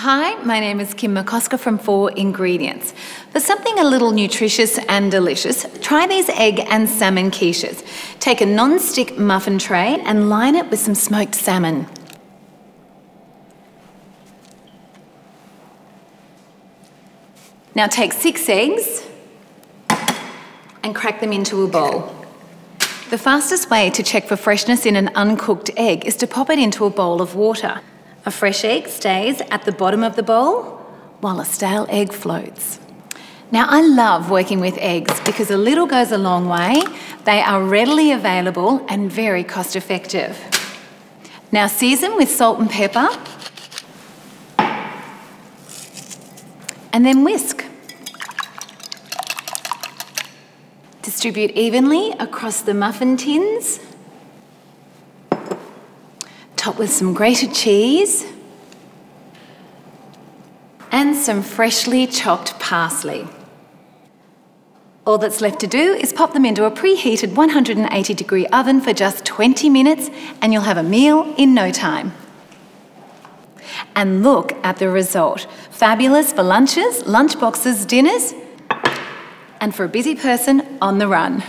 Hi, my name is Kim McCosker from Four Ingredients. For something a little nutritious and delicious, try these egg and salmon quiches. Take a non-stick muffin tray and line it with some smoked salmon. Now take six eggs and crack them into a bowl. The fastest way to check for freshness in an uncooked egg is to pop it into a bowl of water. A fresh egg stays at the bottom of the bowl while a stale egg floats. Now, I love working with eggs because a little goes a long way. They are readily available and very cost effective. Now, season with salt and pepper and then whisk. Distribute evenly across the muffin tins top with some grated cheese and some freshly chopped parsley. All that's left to do is pop them into a preheated 180 degree oven for just 20 minutes and you'll have a meal in no time. And look at the result. Fabulous for lunches, lunchboxes, dinners, and for a busy person on the run.